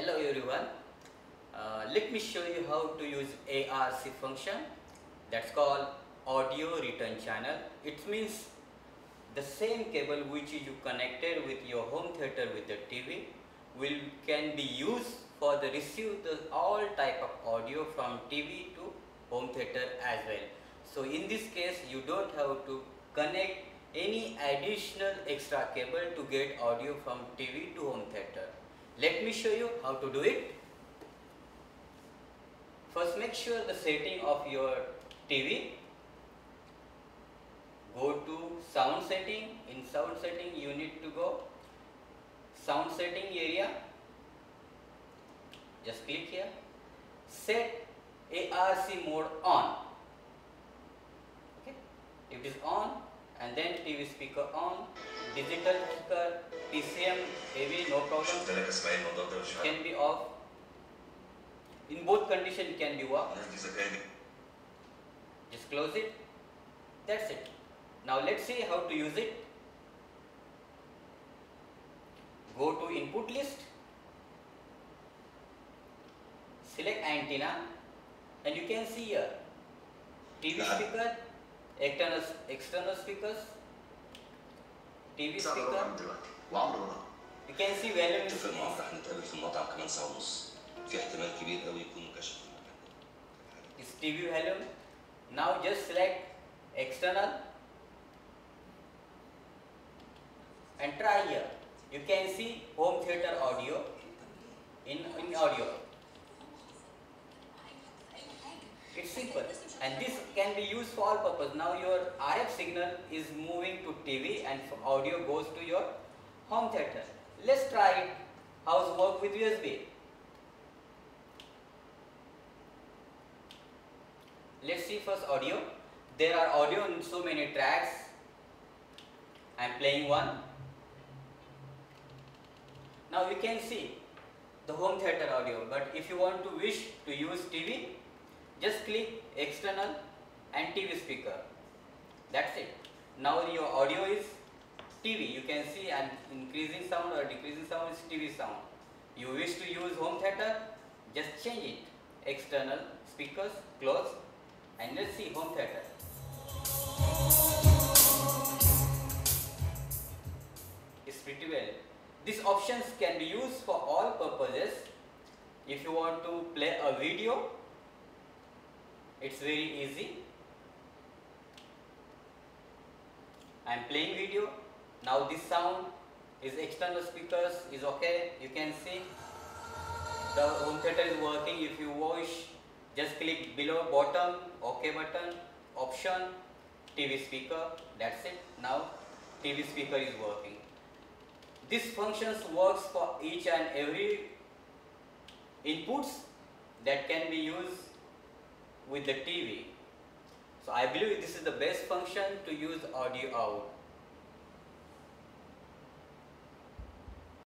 Hello everyone. Uh, let me show you how to use ARC function that's called audio return channel. It means the same cable which you connected with your home theater with the TV will can be used for the receive the all type of audio from TV to home theater as well. So in this case you don't have to connect any additional extra cable to get audio from TV to home theater. Let me show you how to do it. First make sure the setting of your TV. Go to sound setting. In sound setting you need to go sound setting area. Just click here. Set ARC mode on. Okay. It is on and then TV speaker on. Digital speaker, PCM, heavy, no problem. Can be off. In both condition can be off. Just close it. That's it. Now let's see how to use it. Go to input list. Select antenna and you can see here TV speaker, external, external speakers, TV ساعة ربع speaker. من دلوقتي وعمرو وراها You can see volume is اتفق مع احنا نتقابل في المطعم كمان ساعة ونص في احتمال كبير قوي يكون مكشف في المكان ده is TV volume. Now just select external and try here. You can see home theater audio in, in audio. It's simple and this can be used for all purpose. Now your RF signal is moving to TV and audio goes to your home theater. Let's try it. How's work with USB? Let's see first audio. There are audio in so many tracks. I am playing one. Now you can see the home theater audio. But if you want to wish to use TV, just click external and TV speaker. That's it. Now your audio is TV. You can see I'm increasing sound or decreasing sound is TV sound. You wish to use home theater, just change it. External speakers, close and let's see home theater. It's pretty well. These options can be used for all purposes. If you want to play a video, it's very easy. I am playing video. Now this sound is external speakers is okay. You can see the home theater is working. If you wish, just click below bottom OK button option TV speaker. That's it. Now TV speaker is working. This functions works for each and every inputs that can be used with the TV. So I believe this is the best function to use audio out.